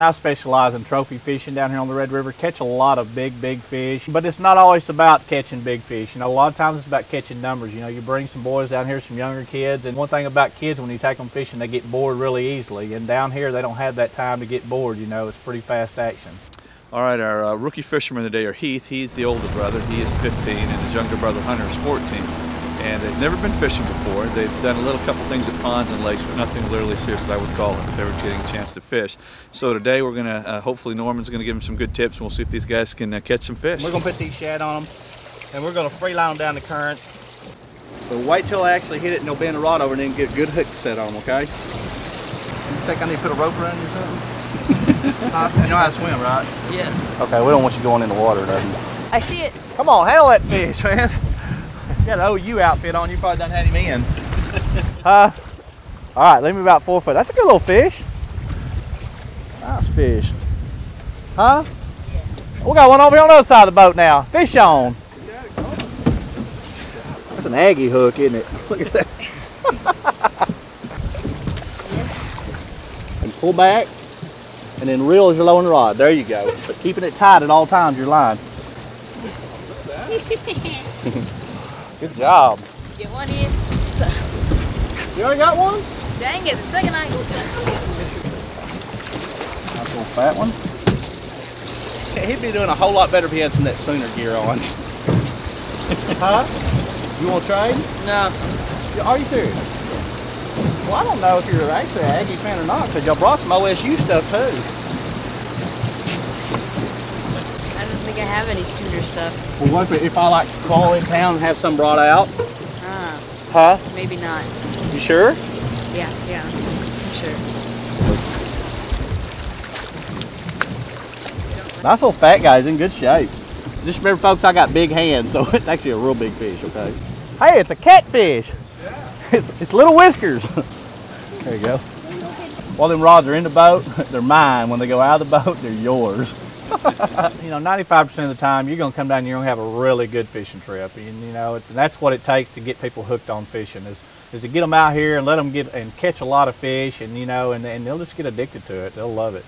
I specialize in trophy fishing down here on the Red River. Catch a lot of big, big fish, but it's not always about catching big fish. You know, a lot of times it's about catching numbers. You know, you bring some boys down here, some younger kids, and one thing about kids, when you take them fishing, they get bored really easily. And down here, they don't have that time to get bored. You know, it's pretty fast action. All right, our uh, rookie fisherman today are Heath. He's the older brother. He is 15, and his younger brother Hunter is 14 and they've never been fishing before. They've done a little couple things at ponds and lakes, but nothing literally serious that I would call it if they were getting a chance to fish. So today we're gonna, uh, hopefully Norman's gonna give them some good tips and we'll see if these guys can uh, catch some fish. We're gonna put these shad on them and we're gonna free line them down the current. So wait till I actually hit it and they'll bend the rod over and then get a good hook set on them, okay? You think I need to put a rope around you or something? uh, you know how to swim, right? Yes. Okay, we don't want you going in the water, though. I see it. Come on, handle that fish, man. You got an OU outfit on, you probably done had him in. huh? All right, leave me about four foot. That's a good little fish. Nice fish. Huh? Yeah. We got one over here on the other side of the boat now. Fish on. That's an Aggie hook, isn't it? Look at that. and pull back, and then reel as you're lowering the rod. There you go. But keeping it tight at all times, your line. Good job. Get one in. You already got one? Dang it, the second I Nice little fat one. He'd be doing a whole lot better if he had some of that sooner gear on. huh? You want to trade? No. Are you serious? Well, I don't know if you're actually an Aggie fan or not, because y'all brought some OSU stuff too. I don't think I have any sooner stuff. Well, what if, if I like call in town and have some brought out? Ah, Huh? maybe not. You sure? Yeah, yeah, I'm sure. Nice little fat guy. He's in good shape. Just remember, folks, I got big hands, so it's actually a real big fish, okay? Hey, it's a catfish. Yeah. It's, it's little whiskers. there you go. While them rods are in the boat, they're mine. When they go out of the boat, they're yours. you know, 95% of the time, you're going to come down and you're to have a really good fishing trip. And, you know, it, that's what it takes to get people hooked on fishing is, is to get them out here and let them get and catch a lot of fish and, you know, and, and they'll just get addicted to it. They'll love it.